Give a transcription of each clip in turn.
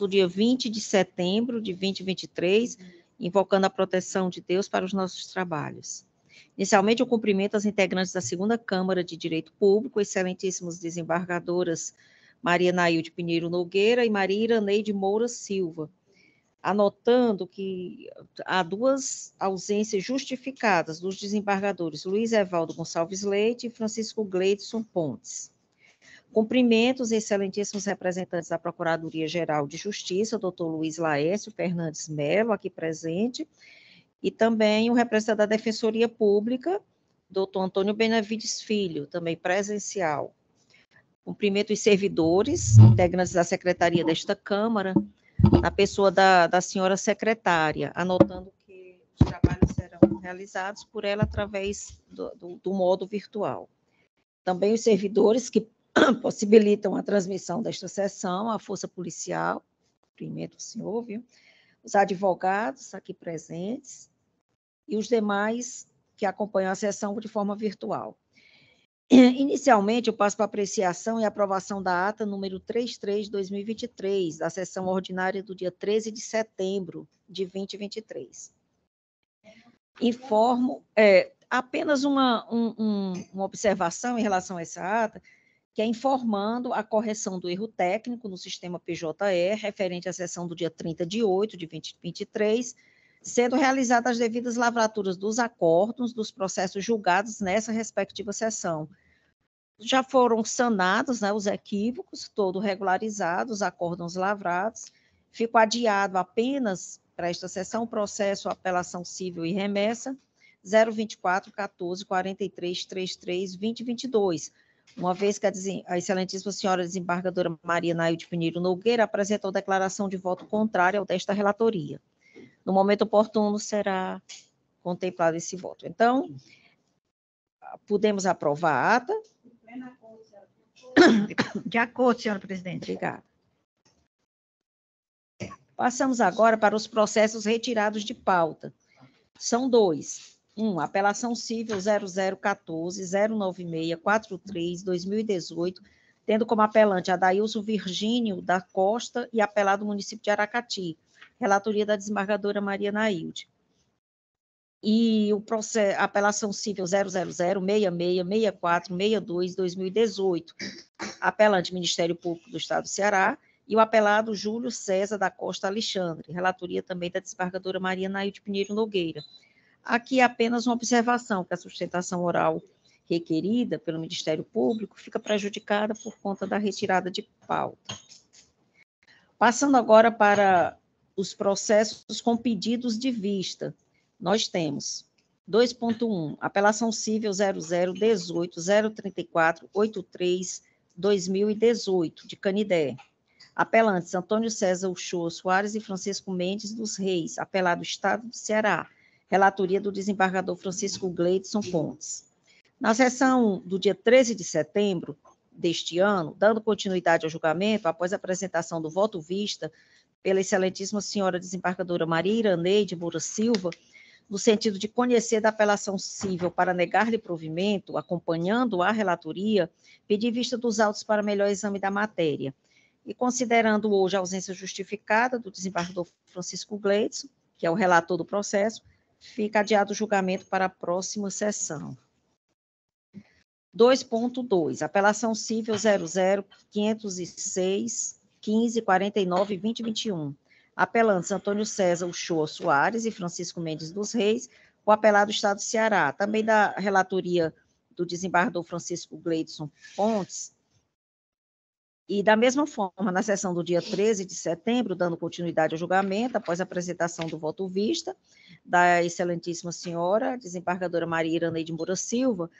do dia 20 de setembro de 2023, invocando a proteção de Deus para os nossos trabalhos. Inicialmente, eu cumprimento as integrantes da segunda Câmara de Direito Público, excelentíssimos desembargadoras Maria Nailde Pinheiro Nogueira e Maria Iraneide Moura Silva, anotando que há duas ausências justificadas dos desembargadores Luiz Evaldo Gonçalves Leite e Francisco Gleidson Pontes. Cumprimentos, excelentíssimos representantes da Procuradoria-Geral de Justiça, doutor Luiz Laércio Fernandes Melo, aqui presente, e também o representante da Defensoria Pública, doutor Antônio Benavides Filho, também presencial. Cumprimento os servidores, integrantes da Secretaria desta Câmara, na pessoa da, da senhora secretária, anotando que os trabalhos serão realizados por ela através do, do, do modo virtual. Também os servidores que possibilitam a transmissão desta sessão, a Força Policial, cumprimento o senhor, viu? Os advogados aqui presentes e os demais que acompanham a sessão de forma virtual. Inicialmente, eu passo para apreciação e aprovação da ata número 33 de 2023, da sessão ordinária do dia 13 de setembro de 2023. Informo é, apenas uma, um, uma observação em relação a essa ata, que é informando a correção do erro técnico no sistema PJE, referente à sessão do dia 30 de 8 de 2023, sendo realizadas as devidas lavraturas dos acordos dos processos julgados nessa respectiva sessão. Já foram sanados né, os equívocos, todos regularizados, os acórdãos lavrados. Ficou adiado apenas para esta sessão o processo apelação civil e remessa 024 14 43 33 2022, uma vez que a, a excelentíssima senhora desembargadora Maria Nailde Pinheiro Nogueira apresentou declaração de voto contrário ao desta relatoria. No momento oportuno será contemplado esse voto. Então, podemos aprovar a ata. De acordo, senhora presidente. Obrigada. Passamos agora para os processos retirados de pauta. São dois. Um, apelação civil 0014-096-43-2018, tendo como apelante Adailson Virgínio da Costa e apelado município de Aracati, relatoria da desembargadora Maria Nailde. E o processo, apelação civil 000-66-64-62-2018, apelante Ministério Público do Estado do Ceará, e o apelado Júlio César da Costa Alexandre, relatoria também da desembargadora Maria Nailde Pinheiro Nogueira. Aqui é apenas uma observação, que a sustentação oral requerida pelo Ministério Público fica prejudicada por conta da retirada de pauta. Passando agora para os processos com pedidos de vista. Nós temos 2.1, apelação civil 0018 034 83 2018 de Canidé. Apelantes Antônio César Uchoa Soares e Francisco Mendes dos Reis, apelado Estado do Ceará. Relatoria do desembargador Francisco Gleidson Pontes. Na sessão do dia 13 de setembro deste ano, dando continuidade ao julgamento, após a apresentação do voto vista pela excelentíssima senhora desembargadora Maria Iraneide Moura Silva, no sentido de conhecer da apelação civil para negar-lhe provimento, acompanhando a relatoria, pedir vista dos autos para melhor exame da matéria. E considerando hoje a ausência justificada do desembargador Francisco Gleidson, que é o relator do processo, fica adiado o julgamento para a próxima sessão. 2.2, apelação civil 00506 15, 49 e 20 21. Apelantes Antônio César Uchoa Soares e Francisco Mendes dos Reis, o apelado Estado do Ceará. Também da relatoria do desembargador Francisco Gleidson Pontes. E da mesma forma, na sessão do dia 13 de setembro, dando continuidade ao julgamento, após a apresentação do voto vista, da excelentíssima senhora, desembargadora Maria Iraneide Moura Silva,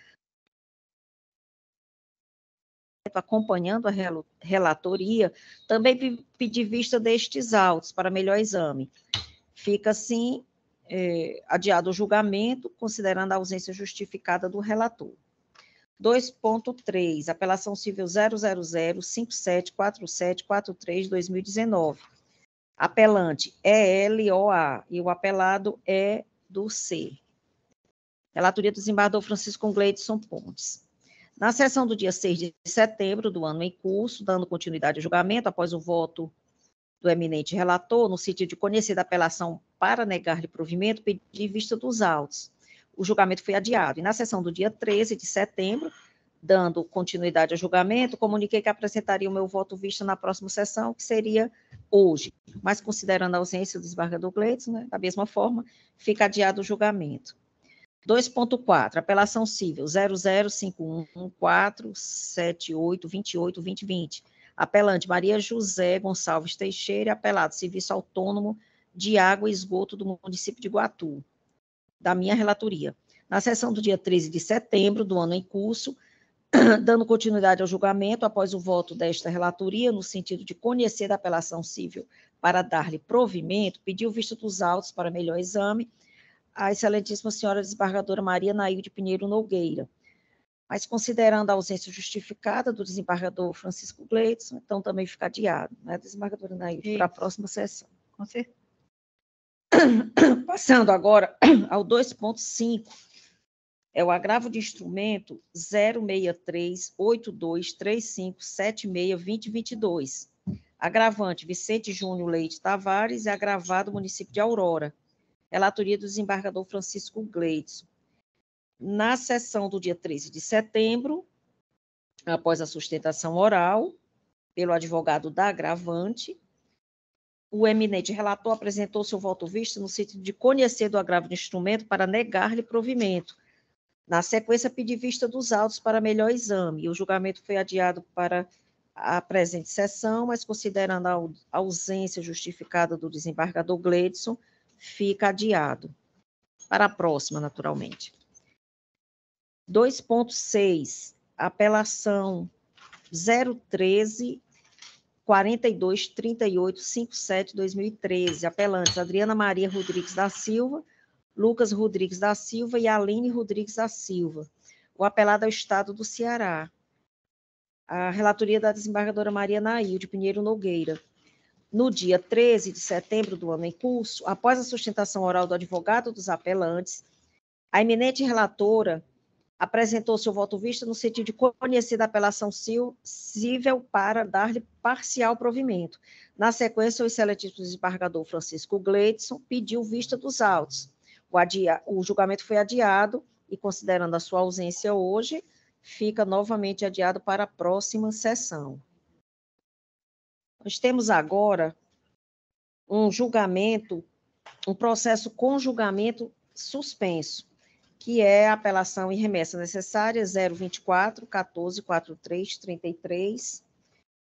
acompanhando a relatoria, também pedir vista destes autos para melhor exame. Fica, assim, é, adiado o julgamento, considerando a ausência justificada do relator. 2.3, apelação civil 000574743-2019. Apelante ELOA e o apelado é do C. Relatoria do desembargador Francisco Gleidson Pontes. Na sessão do dia 6 de setembro do ano em curso, dando continuidade ao julgamento, após o voto do eminente relator, no sentido de conhecer da apelação para negar-lhe provimento, pedir vista dos autos. O julgamento foi adiado. E na sessão do dia 13 de setembro, dando continuidade ao julgamento, comuniquei que apresentaria o meu voto vista na próxima sessão, que seria hoje. Mas considerando a ausência do desembargador Gleitson, né, da mesma forma, fica adiado o julgamento. 2.4, apelação civil 00511478282020. Apelante Maria José Gonçalves Teixeira, apelado Serviço Autônomo de Água e Esgoto do município de Guatu, da minha relatoria. Na sessão do dia 13 de setembro do ano em curso, dando continuidade ao julgamento após o voto desta relatoria, no sentido de conhecer da apelação civil para dar-lhe provimento, pediu visto dos autos para melhor exame a excelentíssima senhora desembargadora Maria Nailde Pinheiro Nogueira. Mas considerando a ausência justificada do desembargador Francisco Gleitson, então também fica adiado, né, desembargadora Nailde, para a próxima sessão. Com certeza. Passando agora ao 2.5, é o agravo de instrumento 0638235762022. Agravante Vicente Júnior Leite Tavares e agravado município de Aurora. Relatoria do desembargador Francisco Gleidson. Na sessão do dia 13 de setembro, após a sustentação oral pelo advogado da agravante, o eminente relator apresentou seu voto visto no sentido de conhecer do agravo de instrumento para negar-lhe provimento, na sequência, pedi vista dos autos para melhor exame, o julgamento foi adiado para a presente sessão, mas considerando a ausência justificada do desembargador Gledson, fica adiado. Para a próxima, naturalmente. 2.6, apelação 013 42 38 57 2013, apelantes Adriana Maria Rodrigues da Silva Lucas Rodrigues da Silva e Aline Rodrigues da Silva. O apelado ao Estado do Ceará. A relatoria da desembargadora Maria Nail de Pinheiro Nogueira. No dia 13 de setembro do ano em curso, após a sustentação oral do advogado dos apelantes, a eminente relatora apresentou seu voto visto no sentido de conhecer da apelação civil para dar-lhe parcial provimento. Na sequência, o excelentíssimo desembargador Francisco Gleidson pediu vista dos autos o, adia, o julgamento foi adiado e, considerando a sua ausência hoje, fica novamente adiado para a próxima sessão. Nós temos agora um julgamento, um processo com julgamento suspenso, que é a apelação em remessa necessária 024 14 43 33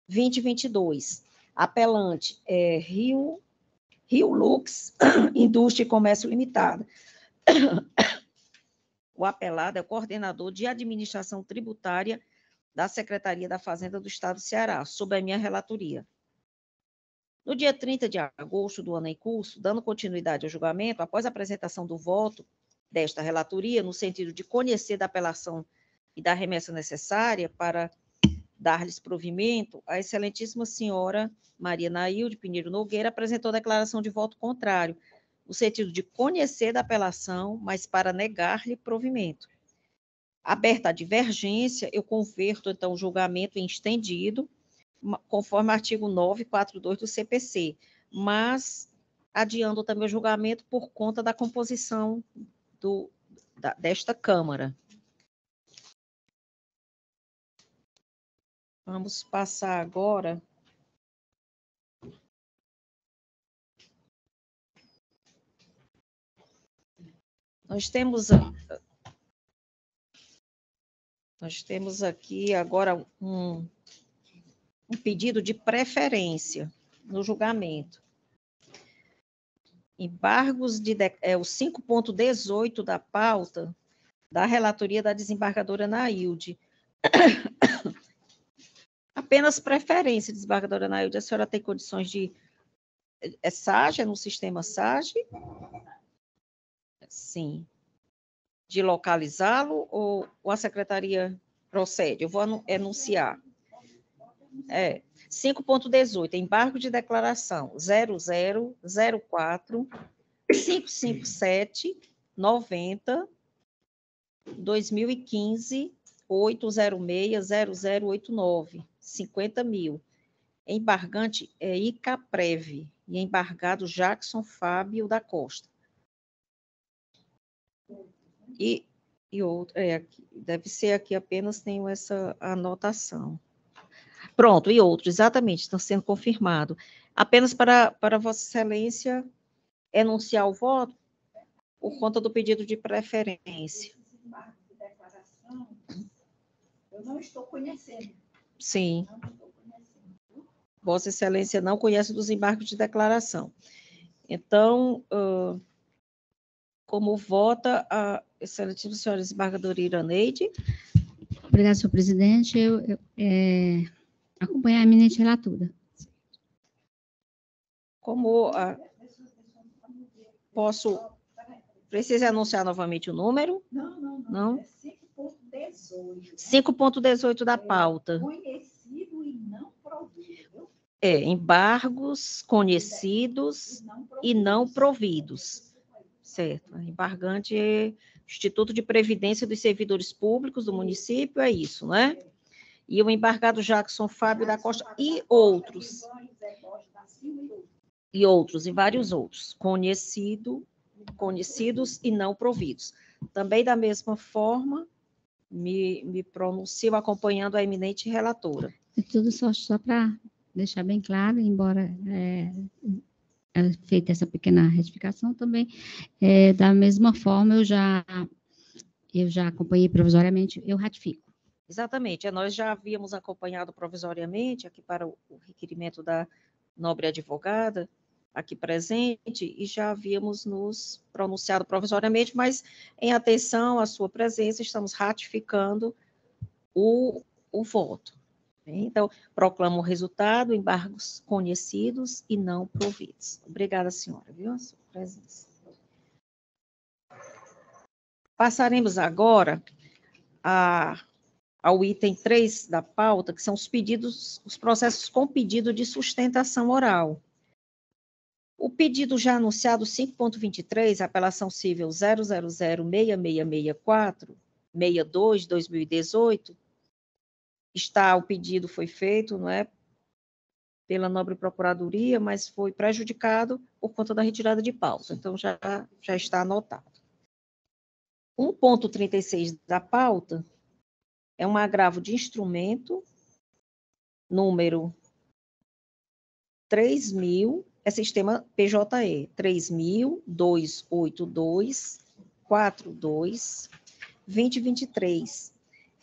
2022. Apelante é Rio Rio Lux, Indústria e Comércio Limitada. O apelado é o coordenador de administração tributária da Secretaria da Fazenda do Estado do Ceará, sob a minha relatoria. No dia 30 de agosto do ano em curso, dando continuidade ao julgamento, após a apresentação do voto desta relatoria, no sentido de conhecer da apelação e da remessa necessária para dar-lhes provimento, a excelentíssima senhora Maria Nailde Pinheiro Nogueira apresentou declaração de voto contrário, no sentido de conhecer da apelação, mas para negar-lhe provimento. Aberta a divergência, eu converto, então, o julgamento em estendido, conforme o artigo 942 do CPC, mas adiando também o julgamento por conta da composição do, da, desta Câmara. Vamos passar agora Nós temos nós temos aqui agora um, um pedido de preferência no julgamento. Embargos de é o 5.18 da pauta da relatoria da desembargadora Nailde. apenas preferência, desembargadora Nailde. A senhora tem condições de. É SAGE, é no sistema SAGE? Sim. De localizá-lo ou, ou a secretaria procede? Eu vou enunciar. É. 5.18, embargo de declaração 0004 557 90 2015 806 0089 50 mil. Embargante é Icapreve e embargado Jackson Fábio da Costa. E, e outro, é, deve ser aqui apenas tenho essa anotação. Pronto, e outro, exatamente, estão sendo confirmado. Apenas para, para Vossa Excelência enunciar o voto por conta do pedido de preferência. Eu não estou conhecendo. Sim. Vossa Excelência não conhece dos embargos de declaração. Então, uh, como vota a excelentíssima senhora desembargadora Iraneide? Obrigada, senhor presidente. Eu, eu é, acompanho a eminente relatora. Como a, posso. Precisa anunciar novamente o número? Não, não, não. Não? É 5.18. 5.18 da pauta. Conhecido e não provido. É, embargos conhecidos e não providos. Certo. Embargante é Instituto de Previdência dos Servidores Públicos do município, é isso, né? E o embargado Jackson Fábio da Costa e outros. E outros, e vários outros. Conhecido, conhecidos e não providos. Também da mesma forma, me, me pronuncio acompanhando a eminente relatora. E tudo só, só para deixar bem claro, embora é, é feita essa pequena retificação também, é, da mesma forma eu já eu já acompanhei provisoriamente, eu ratifico. Exatamente, é, nós já havíamos acompanhado provisoriamente aqui para o, requerimento da nobre advogada, aqui presente, e já havíamos nos pronunciado provisoriamente, mas em atenção à sua presença, estamos ratificando o, o voto. Então, proclamo o resultado, embargos conhecidos e não providos. Obrigada, senhora, viu, a sua presença. Passaremos agora a, ao item 3 da pauta, que são os pedidos, os processos com pedido de sustentação oral. O pedido já anunciado 5.23, apelação civil 0006664, 62, 2018, está, o pedido foi feito, não é, pela nobre procuradoria, mas foi prejudicado por conta da retirada de pauta, então já, já está anotado. 1.36 da pauta é um agravo de instrumento, número 3.000, é sistema PJE, 3.282, 42, 2023,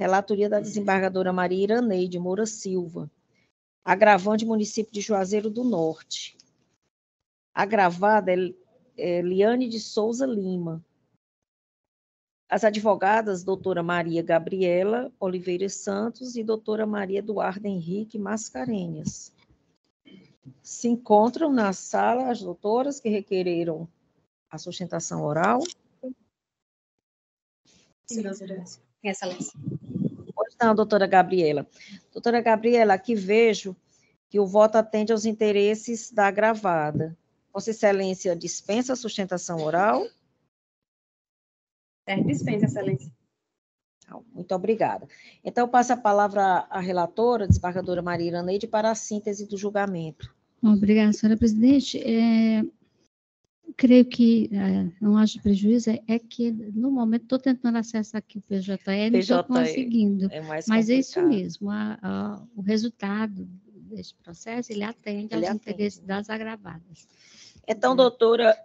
Relatoria da desembargadora Maria Iraneide Moura Silva. Agravante município de Juazeiro do Norte. Agravada é, é Liane de Souza Lima. As advogadas, doutora Maria Gabriela Oliveira Santos e doutora Maria Eduarda Henrique Mascarenhas. Se encontram na sala as doutoras que requereram a sustentação oral. Sim, doutora. Excelência. Pois não, doutora Gabriela. Doutora Gabriela, aqui vejo que o voto atende aos interesses da agravada. Vossa Excelência dispensa a sustentação oral? É, dispensa, Excelência. Muito obrigada. Então, passo a palavra à relatora, desembargadora Maria Iraneide, para a síntese do julgamento. Obrigada, senhora presidente. É, creio que é, não haja prejuízo, é, é que no momento estou tentando acessar aqui o PJE, e não estou conseguindo. É mais mas é isso mesmo, a, a, o resultado deste processo, ele atende ele aos atende. interesses das agravadas. Então, doutora...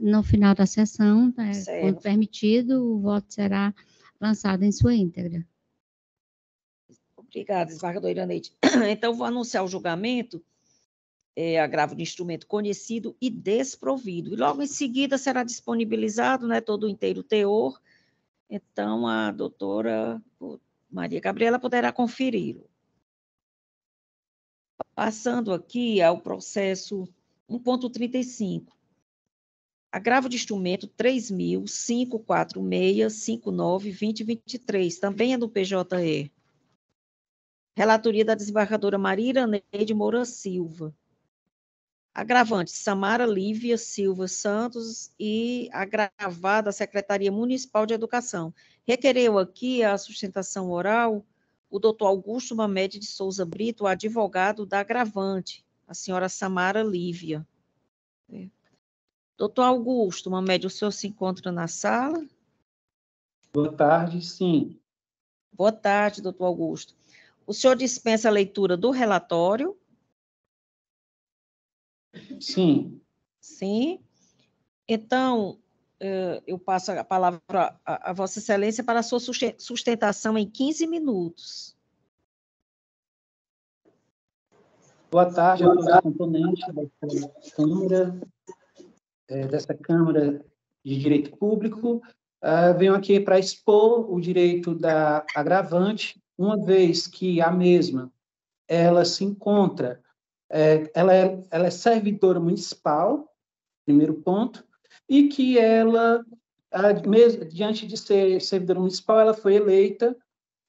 No final da sessão, né, quando permitido, o voto será lançado em sua íntegra. Obrigada, desembargadora Iraneide. Então, vou anunciar o julgamento é, agravo de instrumento conhecido e desprovido. E logo em seguida será disponibilizado né, todo o inteiro teor, então a doutora Maria Gabriela poderá conferi-lo. Passando aqui ao processo 1.35. Agravo de instrumento 3.546-59-2023, também é do PJE. Relatoria da desembargadora Maria Iraneide Moura Silva. Agravante, Samara Lívia Silva Santos e agravada Secretaria Municipal de Educação. Requereu aqui a sustentação oral o doutor Augusto Mamede de Souza Brito, advogado da agravante, a senhora Samara Lívia. É. Doutor Augusto Mamede, o senhor se encontra na sala? Boa tarde, sim. Boa tarde, doutor Augusto. O senhor dispensa a leitura do relatório? Sim. Sim. Então, eh, eu passo a palavra a, a Vossa Excelência para a sua sustentação em 15 minutos. Boa tarde a todos os componentes dessa Câmara, é, dessa Câmara de Direito Público. Uh, venho aqui para expor o direito da agravante, uma vez que a mesma ela se encontra, é, ela, é, ela é servidora municipal, primeiro ponto, e que ela, mesmo, diante de ser servidora municipal, ela foi eleita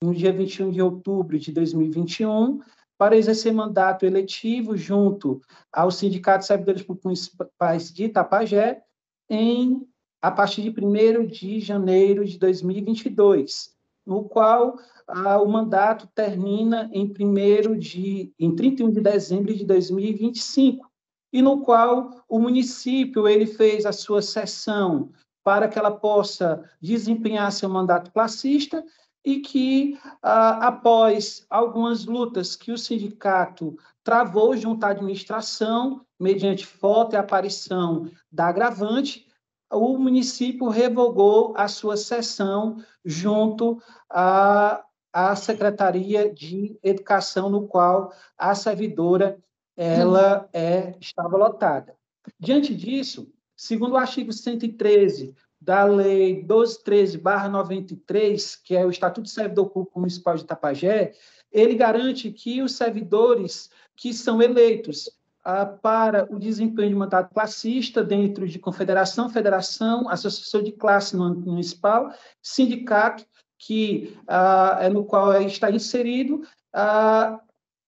no dia 21 de outubro de 2021 para exercer mandato eletivo junto ao Sindicato de Servidores Públicos de Itapajé em a partir de 1 de janeiro de 2022, no qual ah, o mandato termina em 1 de em 31 de dezembro de 2025 e no qual o município ele fez a sua sessão para que ela possa desempenhar seu mandato classista e que, ah, após algumas lutas que o sindicato travou junto à administração, mediante foto e aparição da agravante, o município revogou a sua sessão junto à, à Secretaria de Educação, no qual a servidora ela é, estava lotada. Diante disso, segundo o artigo 113 da Lei 1213-93, que é o Estatuto de Servidor Público Municipal de Itapajé, ele garante que os servidores que são eleitos ah, para o desempenho de mandato classista dentro de confederação, federação, associação de classe municipal, sindicato, que ah, é no qual está inserido, ah,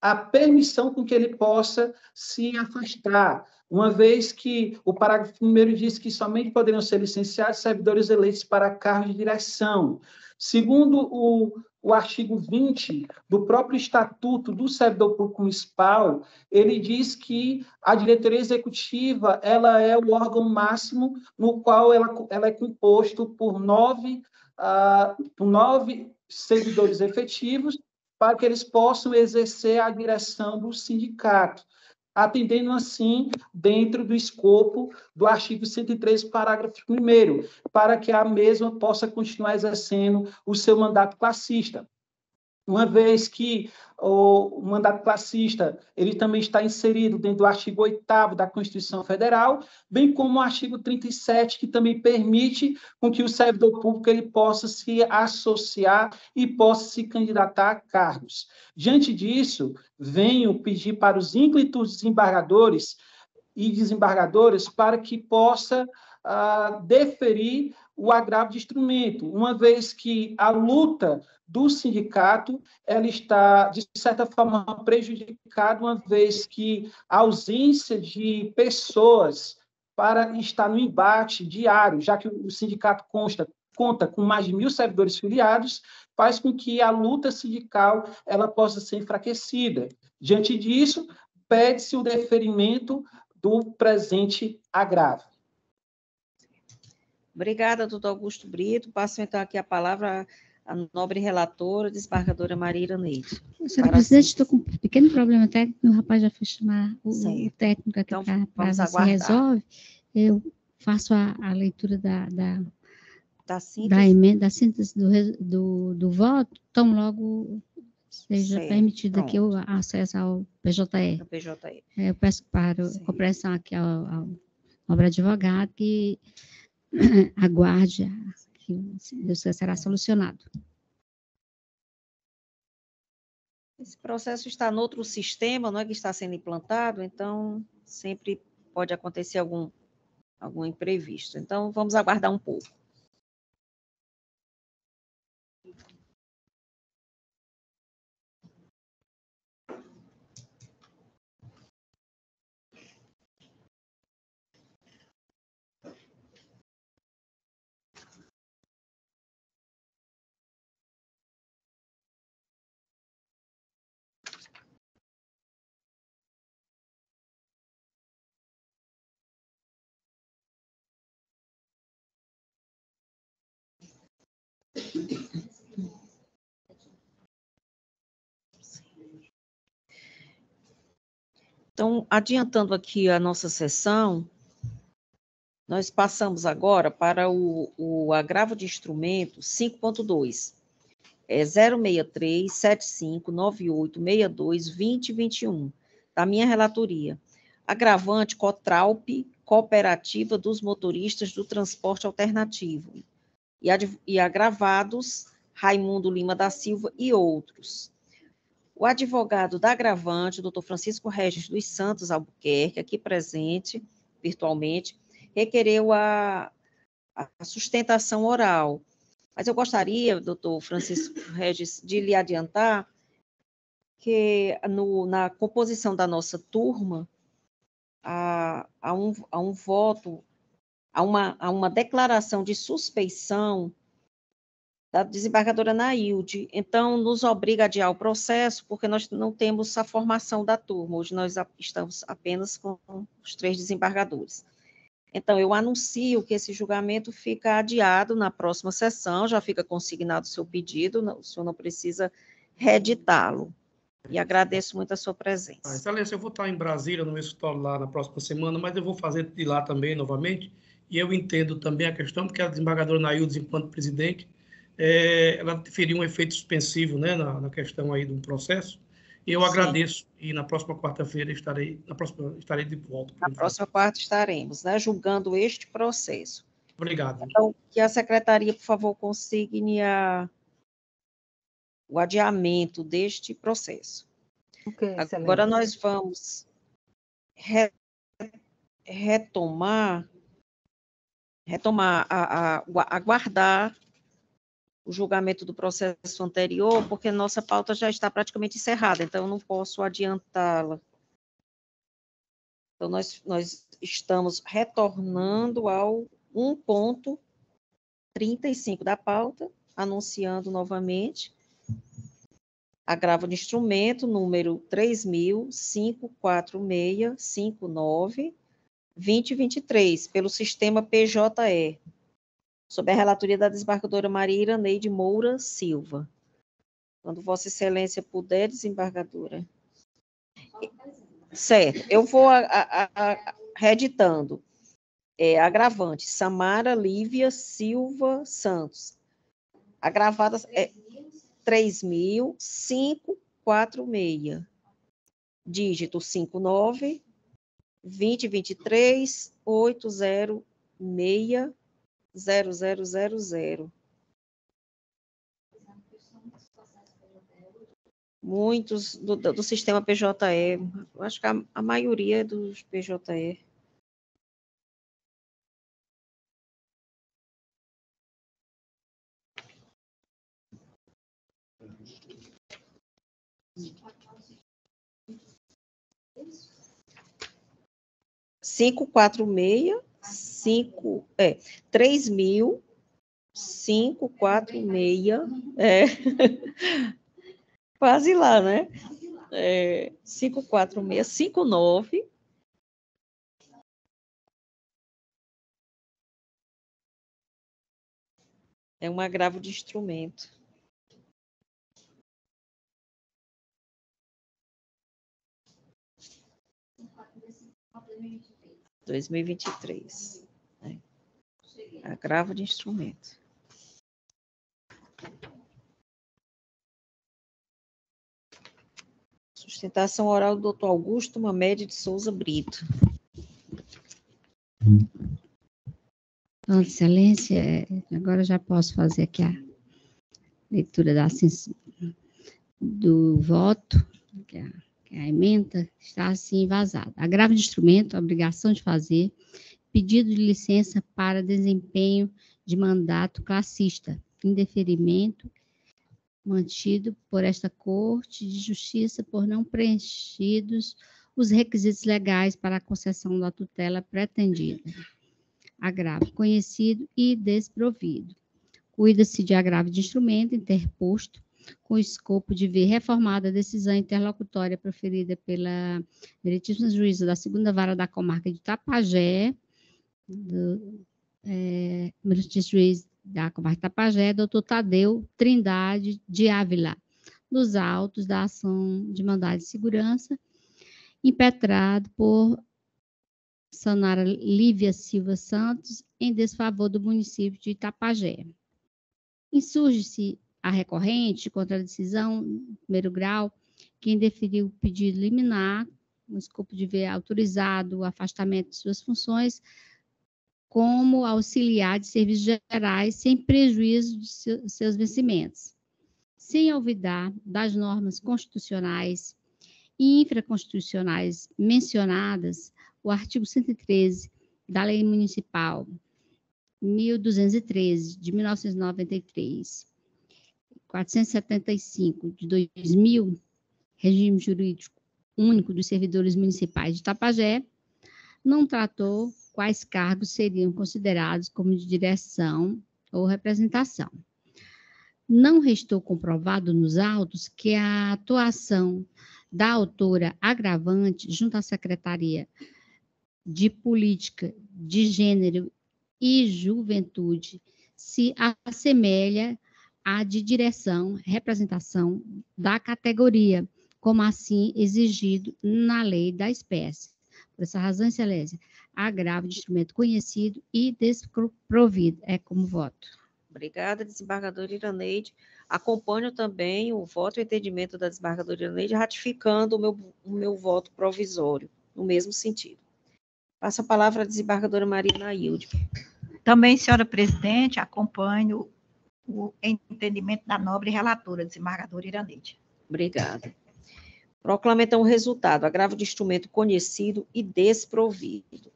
a permissão com que ele possa se afastar, uma vez que o parágrafo primeiro diz que somente poderiam ser licenciados servidores eleitos para cargo de direção. Segundo o, o artigo 20 do próprio Estatuto do Servidor Público Municipal, ele diz que a diretoria executiva ela é o órgão máximo no qual ela, ela é composto por nove, uh, por nove servidores efetivos para que eles possam exercer a direção do sindicato, atendendo assim dentro do escopo do artigo 103, parágrafo 1 para que a mesma possa continuar exercendo o seu mandato classista uma vez que o mandato classista ele também está inserido dentro do artigo 8 da Constituição Federal, bem como o artigo 37, que também permite com que o servidor público ele possa se associar e possa se candidatar a cargos. Diante disso, venho pedir para os ínclitos desembargadores e desembargadoras para que possa uh, deferir o agravo de instrumento, uma vez que a luta do sindicato ela está, de certa forma, prejudicada, uma vez que a ausência de pessoas para estar no embate diário, já que o sindicato consta, conta com mais de mil servidores filiados, faz com que a luta sindical ela possa ser enfraquecida. Diante disso, pede-se o deferimento do presente agravo. Obrigada, doutor Augusto Brito. Passo então aqui a palavra à nobre relatora, desembargadora Maria Iraneide. Senhora presidente, estou com um pequeno problema técnico, o rapaz já foi chamar o, técnico aqui então, para se resolve. Eu faço a, a leitura da, da, da síntese, da, emenda, da síntese do, do, do voto, tão logo seja certo, permitido pronto. aqui o acesso ao PJE. PJE. É, eu peço para a compreensão aqui ao, ao nobre advogado que aguarde que isso será solucionado. Esse processo está no outro sistema, não é que está sendo implantado, então sempre pode acontecer algum, algum imprevisto. Então, vamos aguardar um pouco. Então, adiantando aqui a nossa sessão, nós passamos agora para o, o agravo de instrumento 5.2. É 063 75 98 62 20 21, da minha relatoria. Agravante Cotralp, Cooperativa dos Motoristas do Transporte Alternativo. E, e agravados Raimundo Lima da Silva e outros. O advogado da agravante, doutor Francisco Regis dos Santos Albuquerque, aqui presente virtualmente, requereu a, a sustentação oral. Mas eu gostaria, doutor Francisco Regis, de lhe adiantar que no, na composição da nossa turma, há, há, um, há um voto, há uma, há uma declaração de suspeição da desembargadora Nailde. Então, nos obriga a adiar o processo, porque nós não temos a formação da turma. Hoje nós estamos apenas com os três desembargadores. Então, eu anuncio que esse julgamento fica adiado na próxima sessão, já fica consignado o seu pedido, o senhor não precisa reeditá-lo. E agradeço muito a sua presença. Ah, excelência, eu vou estar em Brasília, no meu escritório lá na próxima semana, mas eu vou fazer de lá também, novamente, e eu entendo também a questão, porque a desembargadora Naildes, enquanto presidente, é, ela teria um efeito suspensivo né, na, na questão aí do processo, eu Sim. agradeço e na próxima quarta-feira estarei, na próxima estarei de volta. Na próxima quarta estaremos, né, julgando este processo. Obrigado. Então, que a secretaria, por favor, consigne a, o adiamento deste processo. Okay, Agora nós vamos re, retomar, retomar, a, a, aguardar o julgamento do processo anterior, porque nossa pauta já está praticamente encerrada, então eu não posso adiantá-la. Então, nós, nós estamos retornando ao 1.35 da pauta, anunciando novamente agravo de instrumento número 3.54659-2023, pelo sistema PJE, sob a relatoria da desembargadora Maria Iraneide Moura Silva. Quando Vossa Excelência puder, desembargadora. Certo, eu vou a, a, a, reeditando. É, agravante, Samara Lívia Silva Santos. Agravada é 3.546. Dígito 59 2023 806 0000. Muitos do, do sistema PJE, acho que a, a maioria é dos PJE. Cinco, quatro, meia, cinco, é, três mil, cinco, quatro, meia, é, quase lá, né? É, cinco, quatro, meia, cinco, nove, é um agravo de instrumento. 2023. Né? Agravo de instrumento. Sustentação oral do doutor Augusto Mamed de Souza Brito. Então, excelência, agora já posso fazer aqui a leitura da, do voto, que é a a emenda está assim vazada. Agravo de instrumento, obrigação de fazer, pedido de licença para desempenho de mandato classista, indeferimento mantido por esta Corte de Justiça por não preenchidos os requisitos legais para a concessão da tutela pretendida. Agravo conhecido e desprovido. Cuida-se de agravo de instrumento interposto com o escopo de ver reformada a decisão interlocutória proferida pela meritíssima juíza da segunda vara da comarca de Tapajé, do é, juiz da comarca de Tapajé, doutor Tadeu Trindade de Ávila, nos autos da ação de mandado de segurança, impetrado por Sanara Lívia Silva Santos em desfavor do município de Itapajé. Insurge-se a recorrente contra a decisão, primeiro grau, quem deferiu o pedido liminar, no escopo de ver autorizado o afastamento de suas funções como auxiliar de serviços gerais, sem prejuízo de seus vencimentos, sem olvidar das normas constitucionais e infraconstitucionais mencionadas, o artigo 113 da Lei Municipal 1213 de 1993, 475 de 2000, regime jurídico único dos servidores municipais de Tapajé, não tratou quais cargos seriam considerados como de direção ou representação. Não restou comprovado nos autos que a atuação da autora agravante junto à Secretaria de Política de Gênero e Juventude se assemelha à de direção, representação da categoria, como assim exigido na lei da espécie. Por essa razão, excelência, agravo de instrumento conhecido e desprovido. É como voto. Obrigada, desembargadora Iraneide. Acompanho também o voto e entendimento da desembargadora Iraneide, ratificando o meu, o meu voto provisório, no mesmo sentido. Passo a palavra à desembargadora Marina Ailde. Também, senhora presidente, acompanho o entendimento da nobre relatora, desembargadora Iraneide. Obrigada. Proclama então o resultado, agravo de instrumento conhecido e desprovido.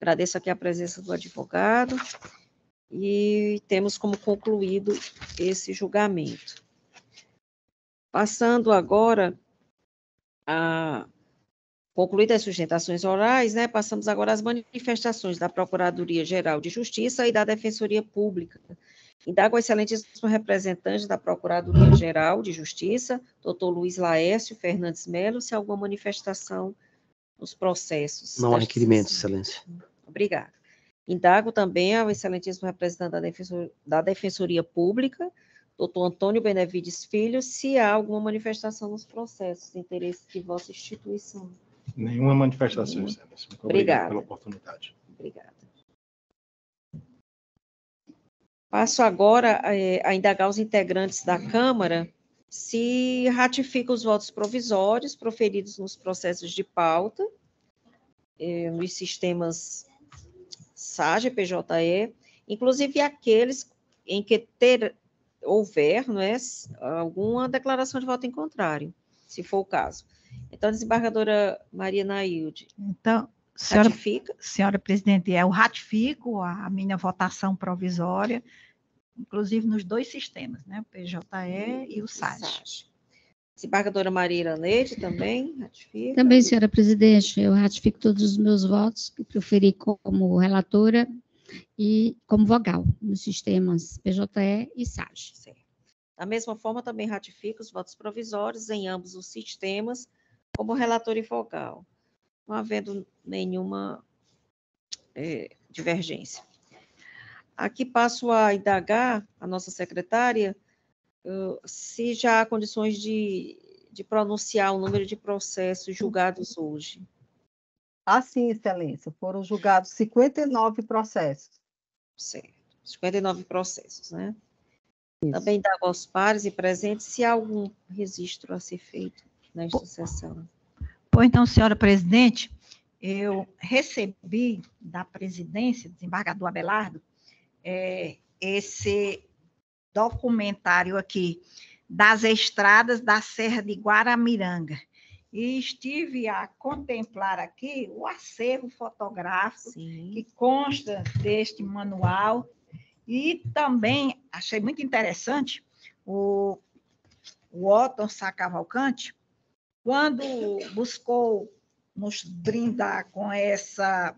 Agradeço aqui a presença do advogado e temos como concluído esse julgamento. Passando agora a concluídas as sustentações orais, né, passamos agora às manifestações da Procuradoria-Geral de Justiça e da Defensoria Pública Indago o excelentíssimo representante da Procuradoria-Geral de Justiça, doutor Luiz Laércio Fernandes Melo, se há alguma manifestação nos processos. Não há requerimento, excelência. Obrigada. Indago também ao excelentíssimo representante da, Defensor, da Defensoria Pública, doutor Antônio Benevides Filho, se há alguma manifestação nos processos de interesse de vossa instituição. Nenhuma manifestação, excelência. Muito obrigado pela oportunidade. Obrigada. Passo agora é, a indagar os integrantes da Câmara se ratifica os votos provisórios proferidos nos processos de pauta, é, nos sistemas SAGE, PJE, inclusive aqueles em que ter, houver não é, alguma declaração de voto em contrário, se for o caso. Então, desembargadora Maria Nailde. Então, senhora, ratifica? Senhora presidente, eu ratifico a, a minha votação provisória inclusive nos dois sistemas, né? O PJE e o SAG. Desembargadora Maria Iraneide também ratifica? Também, senhora presidente, eu ratifico todos os meus votos que proferi como relatora e como vogal nos sistemas PJE e SAG. Certo. Da mesma forma, também ratifico os votos provisórios em ambos os sistemas como relator e vogal, não havendo nenhuma é, divergência. Aqui passo a indagar a nossa secretária se já há condições de, de pronunciar o número de processos julgados hoje. Ah, sim, excelência. Foram julgados 59 processos. Certo. 59 processos, né? Isso. Também indago aos pares e presentes se há algum registro a ser feito nesta Pô, sessão. Pois então, senhora presidente, eu recebi da presidência, desembargador Abelardo, é, esse documentário aqui das estradas da Serra de Guaramiranga. E estive a contemplar aqui o acervo fotográfico Sim. que consta deste manual. E também achei muito interessante o, o Otton Sá Cavalcante, quando buscou nos brindar com essa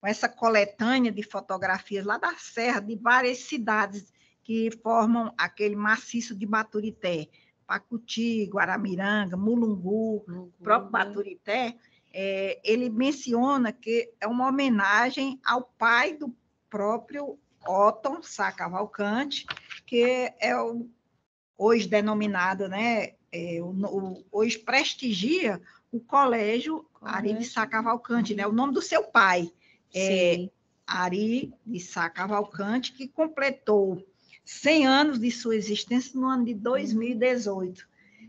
com essa coletânea de fotografias lá da Serra, de várias cidades que formam aquele maciço de Baturité, Pacuti, Guaramiranga, Mulungu, o próprio Baturité, é, ele menciona que é uma homenagem ao pai do próprio Otton Sá Cavalcante, que é o, hoje denominado, né, é, o, o, hoje prestigia o colégio Ari de Sá Cavalcante, né? O nome do seu pai. É, Sim. Ari de Sá Cavalcante, que completou 100 anos de sua existência no ano de 2018.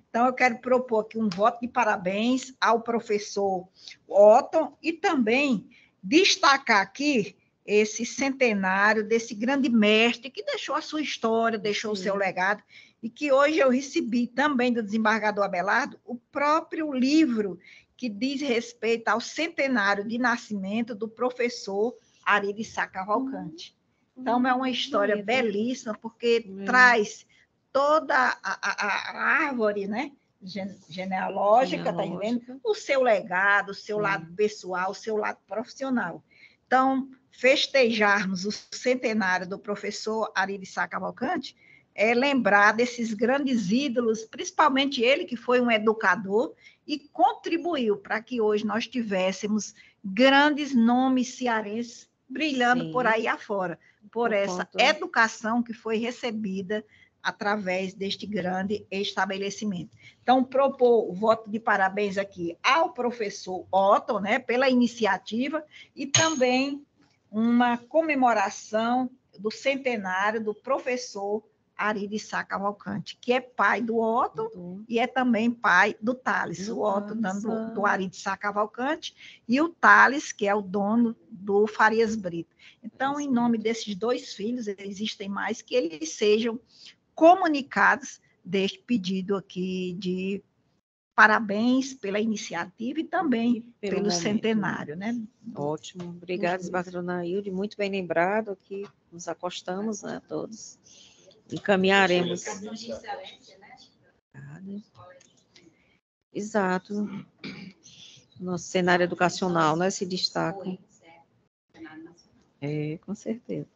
Então, eu quero propor aqui um voto de parabéns ao professor Otton e também destacar aqui esse centenário desse grande mestre que deixou a sua história, deixou Sim. o seu legado, e que hoje eu recebi também do desembargador Abelardo o próprio livro que diz respeito ao centenário de nascimento do professor Ari de Sá Cavalcante. Então, é uma história bonito. belíssima, porque traz toda a, a- a- árvore né, gen- genealógica, tá entendendo? O seu legado, o seu Sim. lado pessoal, o seu lado profissional. Então, festejarmos o centenário do professor Ari de Sá Cavalcante é lembrar desses grandes ídolos, principalmente ele, que foi um educador e contribuiu para que hoje nós tivéssemos grandes nomes cearenses brilhando Sim. por aí afora, por, Por essa conta- educação que foi recebida através deste grande estabelecimento. Então, propor o voto de parabéns aqui ao professor Otto, né, pela iniciativa, e também uma comemoração do centenário do professor Ari de Sá Cavalcante, que é pai do Otto Do- e é também pai do Thales. O Otto ah. do, do Ari de Sá Cavalcante e o Thales, que é o dono do Farias Brito. Então, em nome desses dois filhos, existem mais, que eles sejam comunicados deste pedido aqui de parabéns pela iniciativa e também pelo pelo, momento, centenário, né? Ótimo. Obrigada, desembargador Nailde. Muito bem lembrado aqui. Nos acostamos, né, todos. Encaminharemos. Exato. Nosso cenário educacional, né, se destaca. É, com certeza.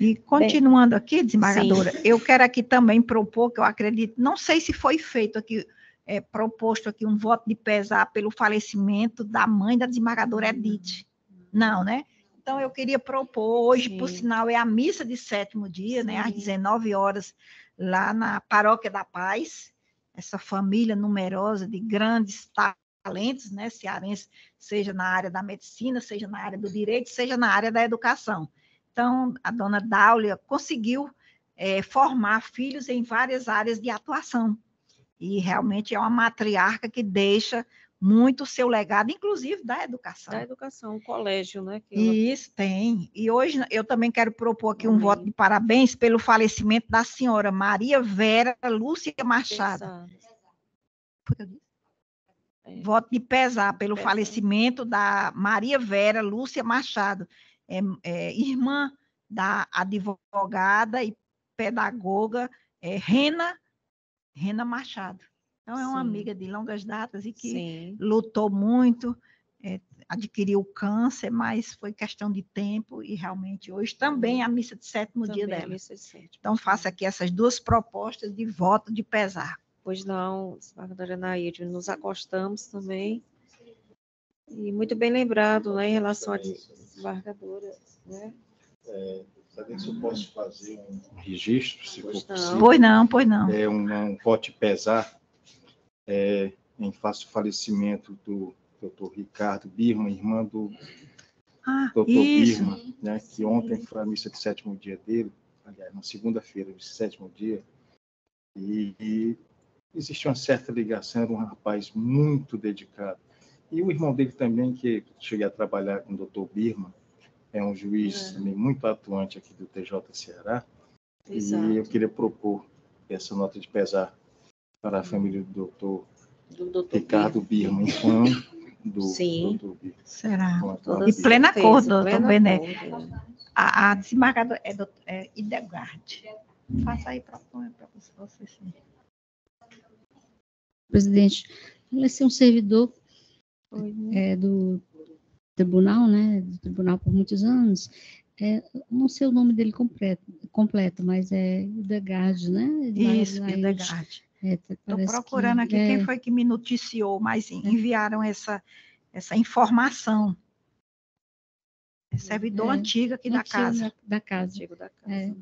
E continuando aqui, desembargadora, eu quero aqui também propor, que eu acredito, não sei se foi feito aqui, é, proposto aqui um voto de pesar pelo falecimento da mãe da desembargadora Edith. Não, né? Então, eu queria propor, hoje, por Sim. sinal, é a missa de sétimo dia, né, às Sim. 19 horas, lá na Paróquia da Paz, essa família numerosa de grandes talentos, né, cearenses, seja na área da medicina, seja na área do direito, seja na área da educação. Então, a dona Dáulia conseguiu eh, formar filhos em várias áreas de atuação. E realmente é uma matriarca que deixa muito o seu legado, inclusive da educação. Da educação, o colégio, né? que Isso, tem. E hoje eu também quero propor aqui um Amém. voto de parabéns pelo falecimento da senhora Maria Vera Lúcia Machado. Eu? É. Voto de pesar pelo Pesar. falecimento da Maria Vera Lúcia Machado, é, é, irmã da advogada e pedagoga é, Rena, Rena Machado. Então, é uma Sim. amiga de longas datas e que Sim. lutou muito, é, adquiriu câncer, mas foi questão de tempo e realmente hoje também é a missa de sétimo dia Também a dela. missa de sétimo. Então, faça aqui essas duas propostas de voto de pesar. Pois não, desembargadora Nailde, nos acostamos também. E muito bem lembrado, né, em relação à desembargadora, né? Sabe se eu posso fazer um registro, se for Pois não. possível? Pois não, pois não. É um, um voto de pesar é, em face do falecimento do doutor Ricardo Birman, irmã do Ah, doutor isso. Birman, né, que ontem foi a missa de sétimo dia dele, aliás, na segunda-feira de sétimo dia, e, e existe uma certa ligação, era um rapaz muito dedicado. E o irmão dele também, que cheguei a trabalhar com o doutor Birman, é um juiz É. também muito atuante aqui do TJ Ceará, Exato. e eu queria propor essa nota de pesar para a família do doutor Do doutor Ricardo Birman, do Sim. doutor Birman. Será? Em cor, doutor plena Bené. cor, é. A, a desembargadora é, doutor- é Idegard. Faça aí para você. sim. Presidente, ela é ser um servidor Foi, né? é, do tribunal, né, do tribunal por muitos anos, é, não sei o nome dele completo, completo mas é Idegard, né? Isso, Lá- é, Estou parece procurando que- aqui é, quem foi que me noticiou, mas enviaram essa, essa informação. É servidor É, antigo aqui da casa. Da, da casa. Antigo da casa. É. né?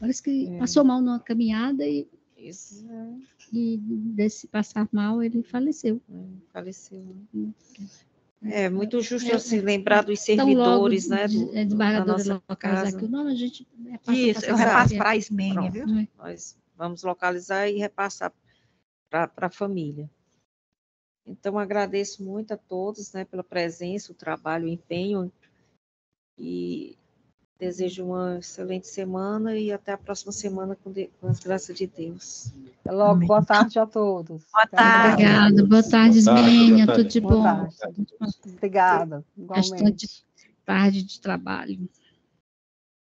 Parece que É. passou mal numa caminhada e Isso, é, e desse passar mal ele faleceu. é, faleceu. É muito justo É, assim, lembrar dos Então, logo, servidores, né? Do, de- é, da desembargadores nossa locais casa. aqui, o nome a gente repassa Isso, eu repasso para a Ismênia, viu? Né? Nós vamos localizar e repassar para a família. Então, agradeço muito a todos né, pela presença, o trabalho, o empenho e desejo uma excelente semana e até a próxima semana com, de- com as graças de Deus. Até logo, Amém. boa tarde a todos. Boa tarde. Obrigada, boa tarde, Ismênia, tudo de Boa bom. tarde. Obrigada, igualmente. Bastante tarde de trabalho.